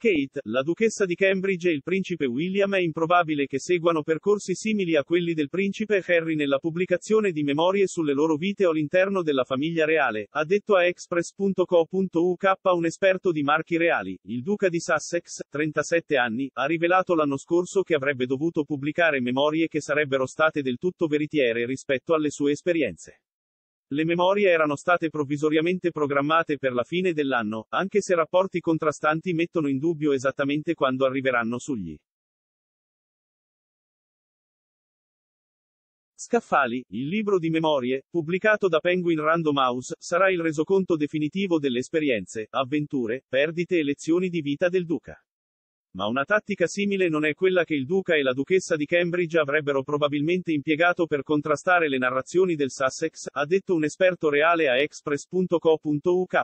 Kate, la duchessa di Cambridge e il principe William è improbabile che seguano percorsi simili a quelli del principe Harry nella pubblicazione di memorie sulle loro vite o all'interno della famiglia reale, ha detto a express.co.uk un esperto di marchi reali. Il duca di Sussex, 37 anni, ha rivelato l'anno scorso che avrebbe dovuto pubblicare memorie che sarebbero state del tutto veritiere rispetto alle sue esperienze. Le memorie erano state provvisoriamente programmate per la fine dell'anno, anche se rapporti contrastanti mettono in dubbio esattamente quando arriveranno sugli Scaffali, il libro di memorie, pubblicato da Penguin Random House, sarà il resoconto definitivo delle esperienze, avventure, perdite e lezioni di vita del duca. Ma una tattica simile non è quella che il duca e la duchessa di Cambridge avrebbero probabilmente impiegato per contrastare le narrazioni del Sussex, ha detto un esperto reale a express.co.uk.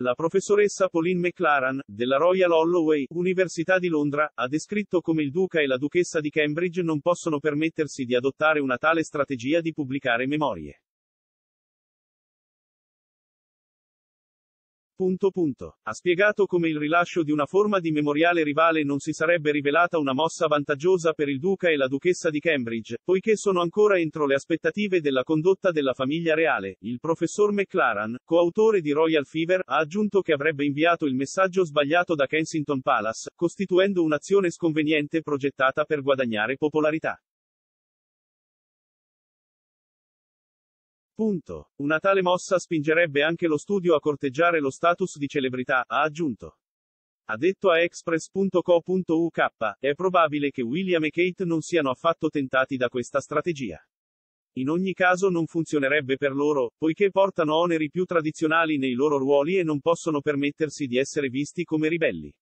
La professoressa Pauline McLaren, della Royal Holloway, Università di Londra, ha descritto come il duca e la duchessa di Cambridge non possono permettersi di adottare una tale strategia di pubblicare memorie. Punto punto. Ha spiegato come il rilascio di una forma di memoriale rivale non si sarebbe rivelata una mossa vantaggiosa per il duca e la duchessa di Cambridge, poiché sono ancora entro le aspettative della condotta della famiglia reale. Il professor McLaren, coautore di Royal Fever, ha aggiunto che avrebbe inviato il messaggio sbagliato da Kensington Palace, costituendo un'azione sconveniente progettata per guadagnare popolarità. Punto. Una tale mossa spingerebbe anche lo studio a corteggiare lo status di celebrità, ha aggiunto. Ha detto a express.co.uk, è probabile che William e Kate non siano affatto tentati da questa strategia. In ogni caso non funzionerebbe per loro, poiché portano oneri più tradizionali nei loro ruoli e non possono permettersi di essere visti come ribelli.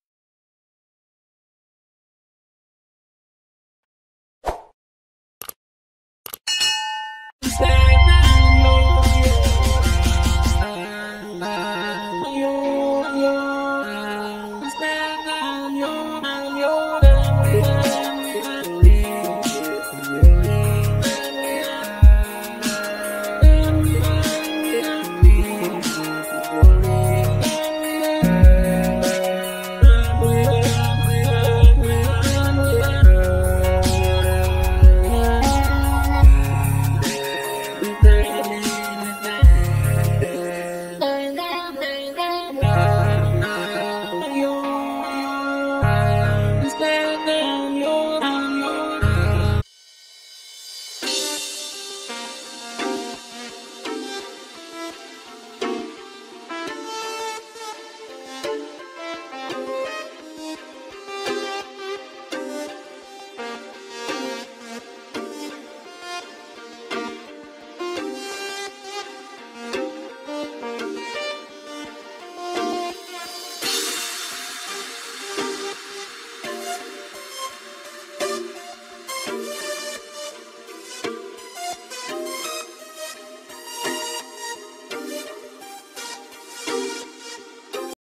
Yeah.